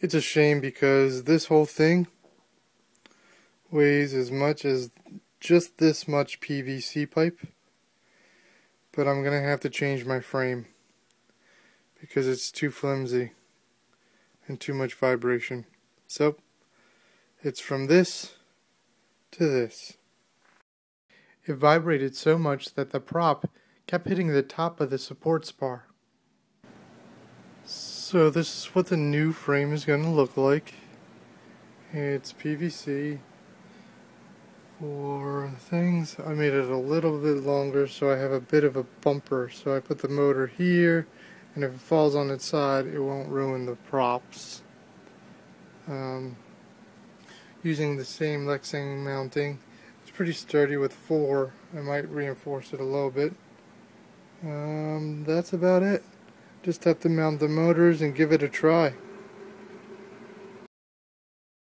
It's a shame because this whole thing weighs as much as just this much PVC pipe. But I'm going to have to change my frame because it's too flimsy and too much vibration. So, it's from this to this. It vibrated so much that the prop kept hitting the top of the support spar. So this is what the new frame is going to look like. It's PVC. For things, I made it a little bit longer so I have a bit of a bumper. So I put the motor here, and if it falls on its side, it won't ruin the props. Um, using the same Lexan mounting. It's pretty sturdy with four. I might reinforce it a little bit. Um, that's about it. Just have to mount the motors and give it a try.